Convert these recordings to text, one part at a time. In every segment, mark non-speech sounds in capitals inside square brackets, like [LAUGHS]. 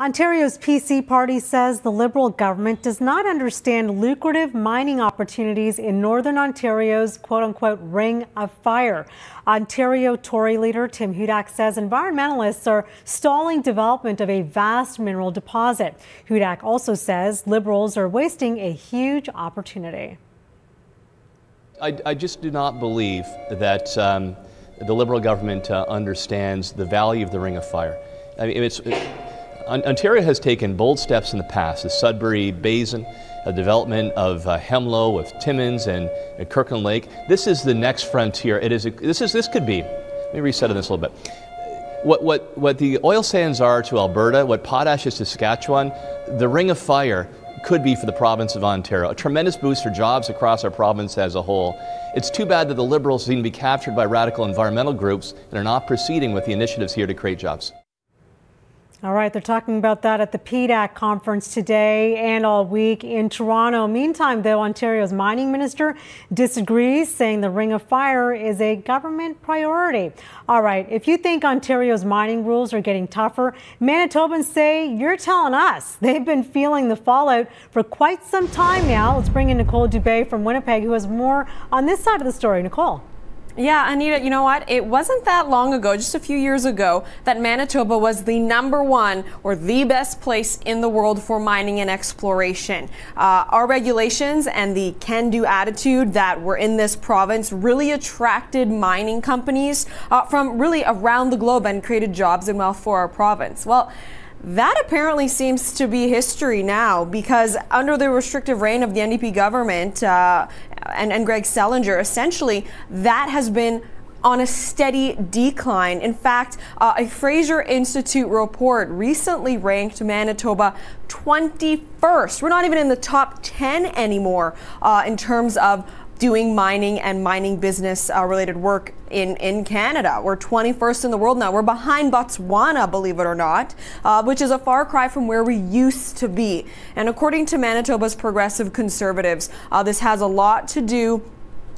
Ontario's PC party says the Liberal government does not understand lucrative mining opportunities in Northern Ontario's quote unquote ring of fire. Ontario Tory leader Tim Hudak says environmentalists are stalling development of a vast mineral deposit. Hudak also says Liberals are wasting a huge opportunity. I, I just do not believe that um, the Liberal government uh, understands the value of the ring of fire. I mean, it's. It, Ontario has taken bold steps in the past. The Sudbury Basin, a development of uh, Hemlo with Timmins and, and, Kirkland Lake. This is the next frontier. It is. This is. This could be. Let me reset on this a little bit. What, what, what the oil sands are to Alberta, what potash is to Saskatchewan, the ring of fire could be for the province of Ontario. A tremendous boost for jobs across our province as a whole. It's too bad that the Liberals seem to be captured by radical environmental groups and are not proceeding with the initiatives here to create jobs. All right, they're talking about that at the PDAC conference today and all week in Toronto. Meantime, though, Ontario's mining minister disagrees, saying the Ring of Fire is a government priority. All right, if you think Ontario's mining rules are getting tougher, Manitobans say you're telling us. [LAUGHS] They've been feeling the fallout for quite some time now. Let's bring in Nicole Dubé from Winnipeg, who has more on this side of the story. Nicole. Yeah, Anita, you know what? It wasn't that long ago, just a few years ago, that Manitoba was the number one or the best place in the world for mining and exploration. Uh, our regulations and the can do attitude that were in this province really attracted mining companies uh, from really around the globe and created jobs and wealth for our province. Well, that apparently seems to be history now because under the restrictive reign of the NDP government uh, and, and Greg Selinger, essentially that has been on a steady decline. In fact, uh, a Fraser Institute report recently ranked Manitoba 21st. We're not even in the top 10 anymore uh, in terms of doing mining and mining business uh, related work in, in Canada. We're 21st in the world now. We're behind Botswana, believe it or not, uh, which is a far cry from where we used to be. And according to Manitoba's progressive conservatives, uh, this has a lot to do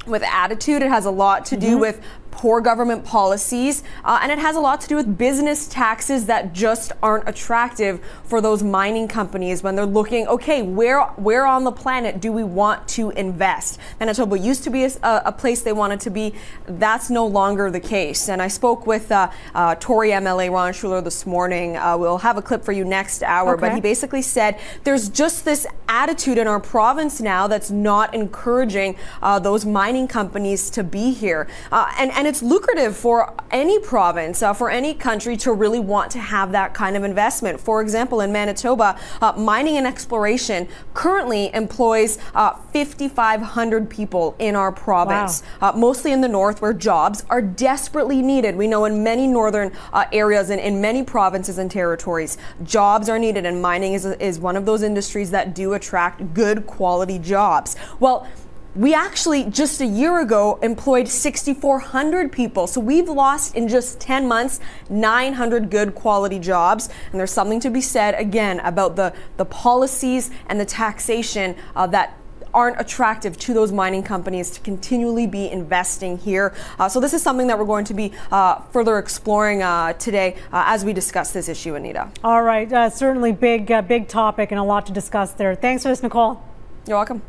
with attitude. It has a lot to do mm-hmm. with poor government policies, uh, and it has a lot to do with business taxes that just aren't attractive for those mining companies when they're looking, okay, where where on the planet do we want to invest? Manitoba used to be a, a place they wanted to be. That's no longer the case. And I spoke with uh, uh, Tory MLA Ron Schuler this morning. Uh, we'll have a clip for you next hour, okay. but he basically said there's just this attitude in our province now that's not encouraging uh, those mining companies to be here. Uh, and, and it's lucrative for any province, uh, for any country to really want to have that kind of investment. For example, in Manitoba, uh, mining and exploration currently employs uh, 5,500 people in our province, wow. Uh, mostly in the north where jobs are desperately needed. We know in many northern areas and in many provinces and territories, jobs are needed, and mining is, is one of those industries that do attract good quality jobs. Well, we actually just a year ago employed 6,400 people. So we've lost in just 10 months 900 good quality jobs. And there's something to be said again about the, the policies and the taxation uh, that aren't attractive to those mining companies to continually be investing here. Uh, so this is something that we're going to be uh, further exploring uh, today uh, as we discuss this issue, Anita. All right, uh, certainly big, uh, big topic and a lot to discuss there. Thanks for this, Nicole. You're welcome.